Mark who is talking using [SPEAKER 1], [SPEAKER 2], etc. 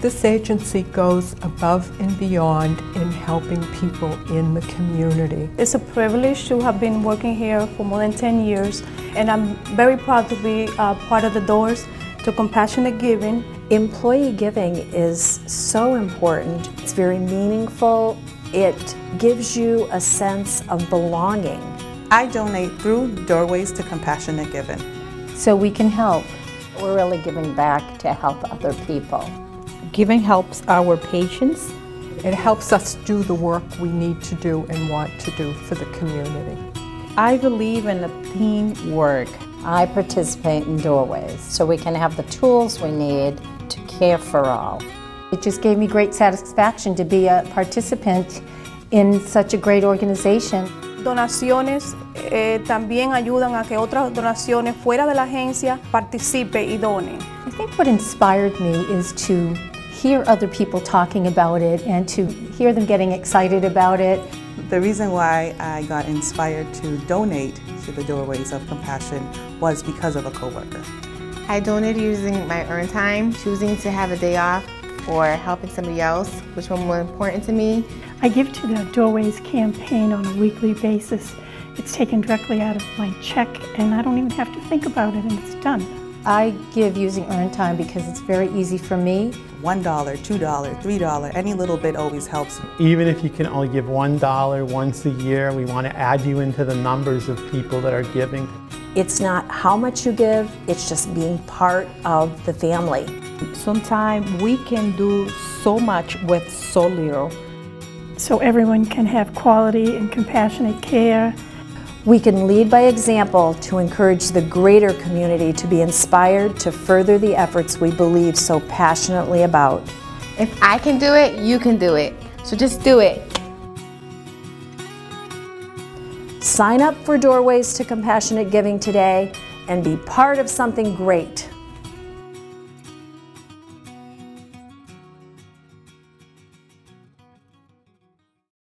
[SPEAKER 1] This agency goes above and beyond in helping people in the community.
[SPEAKER 2] It's a privilege to have been working here for more than 10 years, and I'm very proud to be uh, part of the Doors to Compassionate Giving.
[SPEAKER 3] Employee giving is so important. It's very meaningful. It gives you a sense of belonging.
[SPEAKER 4] I donate through Doorways to Compassionate Giving.
[SPEAKER 5] So we can help.
[SPEAKER 3] We're really giving back to help other people.
[SPEAKER 5] Giving helps our patients.
[SPEAKER 1] It helps us do the work we need to do and want to do for the community.
[SPEAKER 5] I believe in the teamwork.
[SPEAKER 3] I participate in Doorways so we can have the tools we need to care for all.
[SPEAKER 6] It just gave me great satisfaction to be a participant in such a great organization.
[SPEAKER 2] Donaciones eh, también ayudan a que otras donaciones fuera de la agencia participe y donen.
[SPEAKER 6] I think what inspired me is to hear other people talking about it and to hear them getting excited about it.
[SPEAKER 4] The reason why I got inspired to donate to the Doorways of Compassion was because of a coworker.
[SPEAKER 7] I donated using my earn time, choosing to have a day off or helping somebody else, which was more important to me.
[SPEAKER 8] I give to the Doorways campaign on a weekly basis. It's taken directly out of my check and I don't even have to think about it and it's done.
[SPEAKER 6] I give using earn time because it's very easy for me.
[SPEAKER 4] $1, $2, $3, any little bit always helps.
[SPEAKER 9] Even if you can only give $1 once a year, we want to add you into the numbers of people that are giving.
[SPEAKER 3] It's not how much you give, it's just being part of the family.
[SPEAKER 5] Sometimes we can do so much with so little.
[SPEAKER 8] So everyone can have quality and compassionate care.
[SPEAKER 3] We can lead by example to encourage the greater community to be inspired to further the efforts we believe so passionately about.
[SPEAKER 7] If I can do it, you can do it. So just do it.
[SPEAKER 3] Sign up for Doorways to Compassionate Giving today and be part of something great.